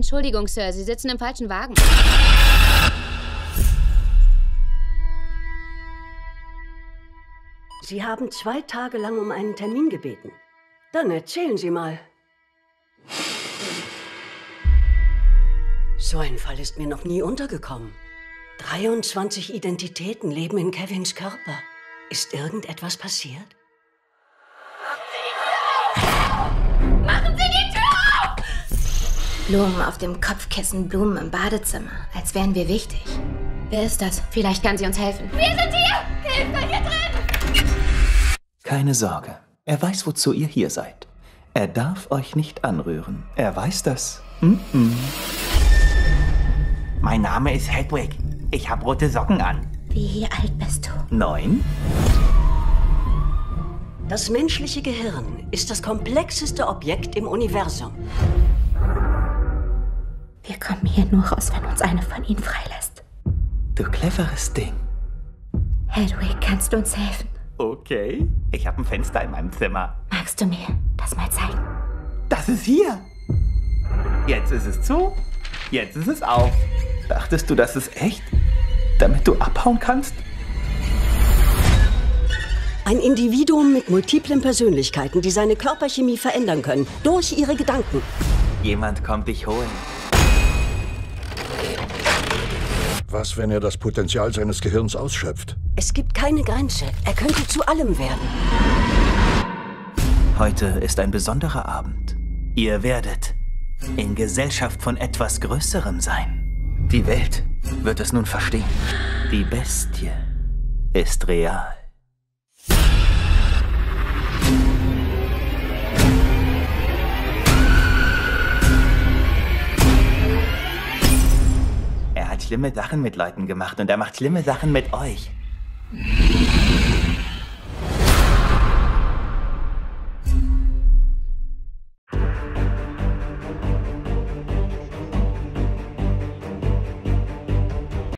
Entschuldigung, Sir, Sie sitzen im falschen Wagen. Sie haben zwei Tage lang um einen Termin gebeten. Dann erzählen Sie mal. So ein Fall ist mir noch nie untergekommen. 23 Identitäten leben in Kevins Körper. Ist irgendetwas passiert? Blumen auf dem Kopfkissen, Blumen im Badezimmer. Als wären wir wichtig. Wer ist das? Vielleicht kann sie uns helfen. Wir sind hier! Hilfe, hier drin! Keine Sorge. Er weiß, wozu ihr hier seid. Er darf euch nicht anrühren. Er weiß das. Mm -mm. Mein Name ist Hedwig. Ich habe rote Socken an. Wie alt bist du? Neun? Das menschliche Gehirn ist das komplexeste Objekt im Universum. Wir kommen hier nur raus, wenn uns eine von ihnen freilässt. Du cleveres Ding. Hedwig, kannst du uns helfen? Okay. Ich habe ein Fenster in meinem Zimmer. Magst du mir das mal zeigen? Das ist hier. Jetzt ist es zu. Jetzt ist es auf. Dachtest du, das ist echt? Damit du abhauen kannst? Ein Individuum mit multiplen Persönlichkeiten, die seine Körperchemie verändern können. Durch ihre Gedanken. Jemand kommt dich holen. Was, wenn er das Potenzial seines Gehirns ausschöpft? Es gibt keine Grenze. Er könnte zu allem werden. Heute ist ein besonderer Abend. Ihr werdet in Gesellschaft von etwas Größerem sein. Die Welt wird es nun verstehen. Die Bestie ist real. Schlimme Sachen mit Leuten gemacht und er macht schlimme Sachen mit euch.